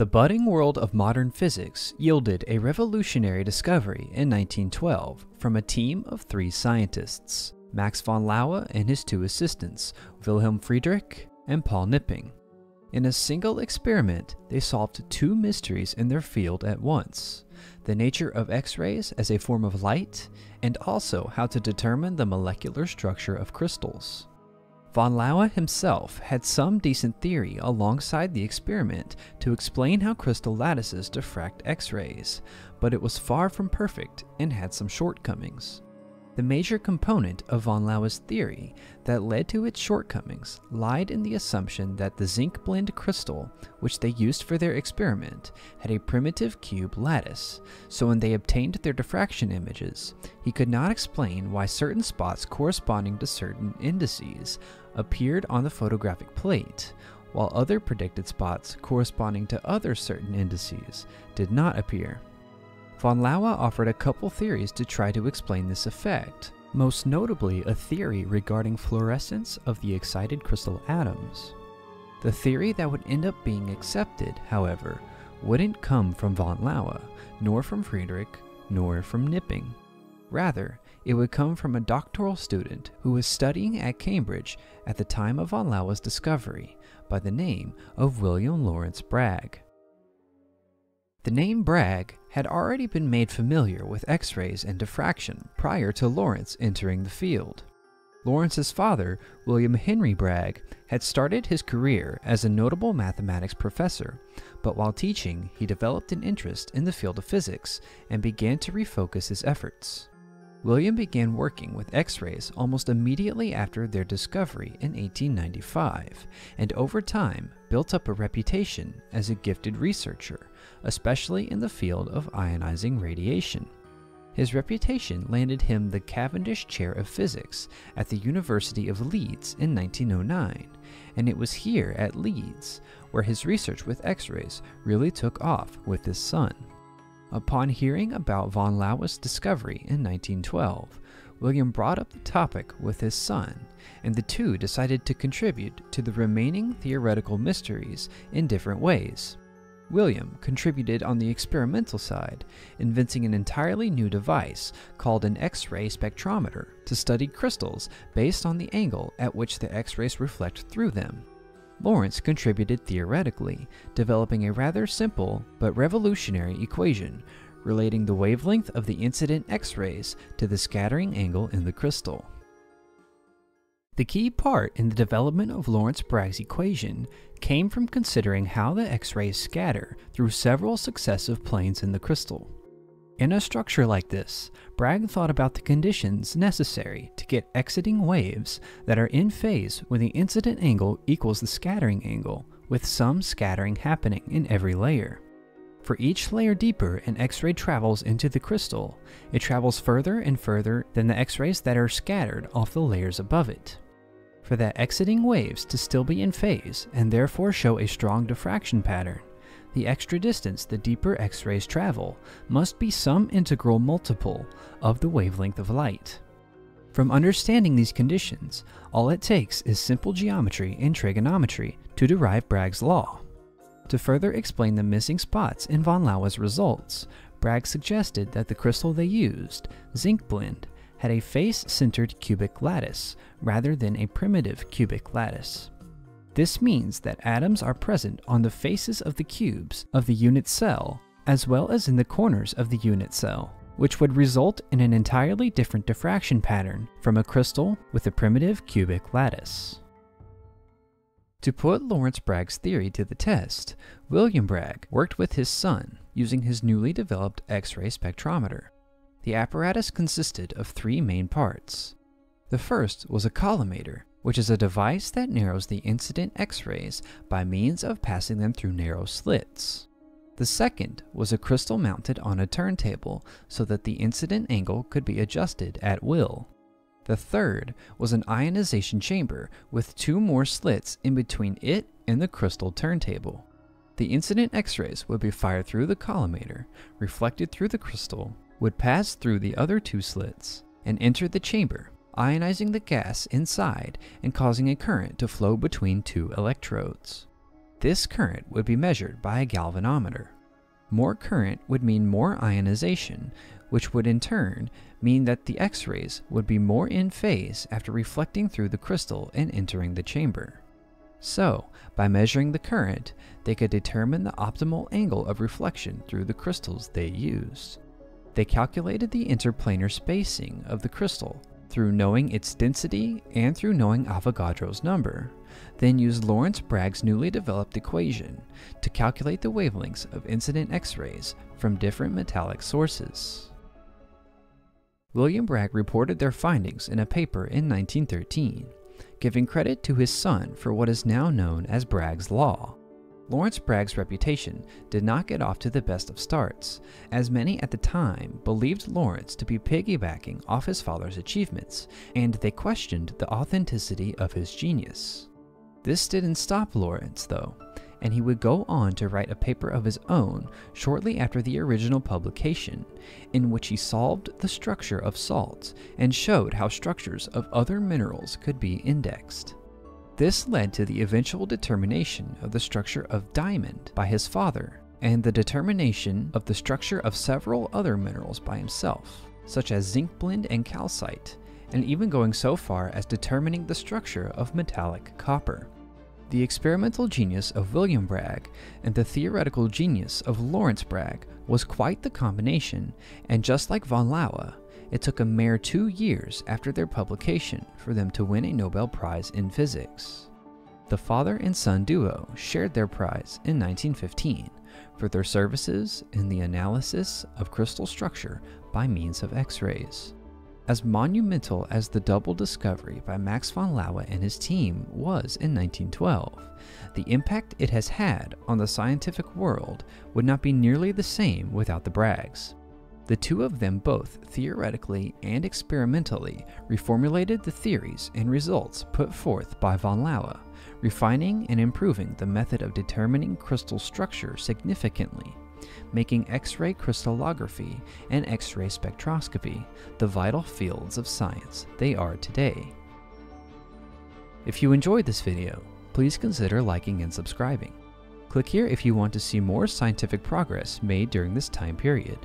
The budding world of modern physics yielded a revolutionary discovery in 1912 from a team of three scientists Max von Laue and his two assistants, Wilhelm Friedrich and Paul Knipping. In a single experiment, they solved two mysteries in their field at once the nature of X rays as a form of light, and also how to determine the molecular structure of crystals. Von Laue himself had some decent theory alongside the experiment to explain how crystal lattices diffract X rays, but it was far from perfect and had some shortcomings. The major component of von Laue's theory that led to its shortcomings lied in the assumption that the zinc blende crystal, which they used for their experiment, had a primitive cube lattice, so when they obtained their diffraction images, he could not explain why certain spots corresponding to certain indices appeared on the photographic plate, while other predicted spots corresponding to other certain indices did not appear. Von Laue offered a couple theories to try to explain this effect, most notably a theory regarding fluorescence of the excited crystal atoms. The theory that would end up being accepted, however, wouldn't come from von Laue, nor from Friedrich, nor from Knipping. Rather, it would come from a doctoral student who was studying at Cambridge at the time of von Laue's discovery by the name of William Lawrence Bragg. The name Bragg had already been made familiar with X-rays and diffraction prior to Lawrence entering the field. Lawrence's father, William Henry Bragg, had started his career as a notable mathematics professor, but while teaching, he developed an interest in the field of physics and began to refocus his efforts. William began working with X-rays almost immediately after their discovery in 1895, and over time built up a reputation as a gifted researcher, especially in the field of ionizing radiation. His reputation landed him the Cavendish Chair of Physics at the University of Leeds in 1909, and it was here at Leeds where his research with X-rays really took off with his son. Upon hearing about von Laue's discovery in 1912, William brought up the topic with his son, and the two decided to contribute to the remaining theoretical mysteries in different ways. William contributed on the experimental side, inventing an entirely new device called an X ray spectrometer to study crystals based on the angle at which the X rays reflect through them. Lawrence contributed theoretically, developing a rather simple but revolutionary equation relating the wavelength of the incident X-rays to the scattering angle in the crystal. The key part in the development of Lawrence Bragg's equation came from considering how the X-rays scatter through several successive planes in the crystal. In a structure like this, Bragg thought about the conditions necessary to get exiting waves that are in phase when the incident angle equals the scattering angle, with some scattering happening in every layer. For each layer deeper an X-ray travels into the crystal, it travels further and further than the X-rays that are scattered off the layers above it. For that exiting waves to still be in phase and therefore show a strong diffraction pattern, the extra distance the deeper X-rays travel must be some integral multiple of the wavelength of light. From understanding these conditions, all it takes is simple geometry and trigonometry to derive Bragg's law. To further explain the missing spots in von Laue's results, Bragg suggested that the crystal they used, zinc blende, had a face-centered cubic lattice rather than a primitive cubic lattice. This means that atoms are present on the faces of the cubes of the unit cell, as well as in the corners of the unit cell, which would result in an entirely different diffraction pattern from a crystal with a primitive cubic lattice. To put Lawrence Bragg's theory to the test, William Bragg worked with his son using his newly developed X-ray spectrometer. The apparatus consisted of three main parts. The first was a collimator, which is a device that narrows the incident X-rays by means of passing them through narrow slits. The second was a crystal mounted on a turntable so that the incident angle could be adjusted at will. The third was an ionization chamber with two more slits in between it and the crystal turntable. The incident X-rays would be fired through the collimator, reflected through the crystal, would pass through the other two slits, and enter the chamber ionizing the gas inside and causing a current to flow between two electrodes. This current would be measured by a galvanometer. More current would mean more ionization, which would in turn mean that the X rays would be more in phase after reflecting through the crystal and entering the chamber. So, by measuring the current, they could determine the optimal angle of reflection through the crystals they used. They calculated the interplanar spacing of the crystal through knowing its density and through knowing Avogadro's number, then use Lawrence Bragg's newly developed equation to calculate the wavelengths of incident X-rays from different metallic sources. William Bragg reported their findings in a paper in 1913, giving credit to his son for what is now known as Bragg's Law. Lawrence Bragg's reputation did not get off to the best of starts, as many at the time believed Lawrence to be piggybacking off his father's achievements, and they questioned the authenticity of his genius. This didn't stop Lawrence, though, and he would go on to write a paper of his own shortly after the original publication, in which he solved the structure of salts and showed how structures of other minerals could be indexed. This led to the eventual determination of the structure of diamond by his father, and the determination of the structure of several other minerals by himself, such as zinc blende and calcite, and even going so far as determining the structure of metallic copper. The experimental genius of William Bragg and the theoretical genius of Lawrence Bragg was quite the combination, and just like von Laue, it took a mere two years after their publication for them to win a Nobel Prize in Physics. The father and son duo shared their prize in 1915 for their services in the analysis of crystal structure by means of X-rays. As monumental as the double discovery by Max von Laue and his team was in 1912, the impact it has had on the scientific world would not be nearly the same without the Braggs. The two of them both theoretically and experimentally reformulated the theories and results put forth by von Laue, refining and improving the method of determining crystal structure significantly, making X-ray crystallography and X-ray spectroscopy the vital fields of science they are today. If you enjoyed this video, please consider liking and subscribing. Click here if you want to see more scientific progress made during this time period.